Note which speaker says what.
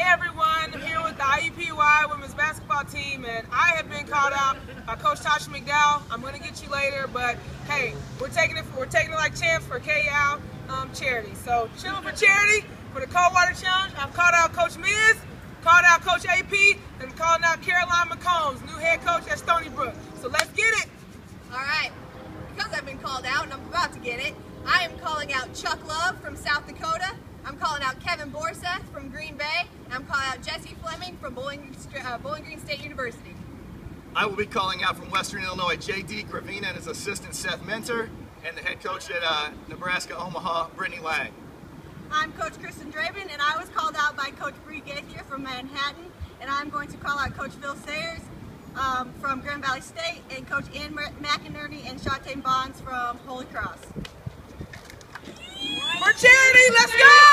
Speaker 1: Hey everyone, I'm here with the IUPUI women's basketball team, and I have been called out by Coach Tasha McDowell. I'm going to get you later, but hey, we're taking it. for, We're taking it like champs for KL um, charity. So chilling for charity for the cold water Challenge. I've called out Coach Miz, called out Coach AP, and called out Caroline McCombs, new head coach at Stony Brook. So let's get it.
Speaker 2: All right, because I've been called out and I'm about to get it, I am calling out Chuck Love from South Dakota. I'm calling out Kevin Bay. And I'm out Jesse Fleming from Bowling, uh, Bowling Green State University.
Speaker 3: I will be calling out from Western Illinois J.D. Gravina and his assistant Seth Mentor, and the head coach at uh, Nebraska Omaha, Brittany Lange.
Speaker 4: I'm Coach Kristen Draven, and I was called out by Coach Bree Gaithier from Manhattan, and I'm going to call out Coach Phil Sayers um, from Grand Valley State, and Coach Ann McInerney and Shante Bonds from Holy Cross.
Speaker 1: For charity, let's go!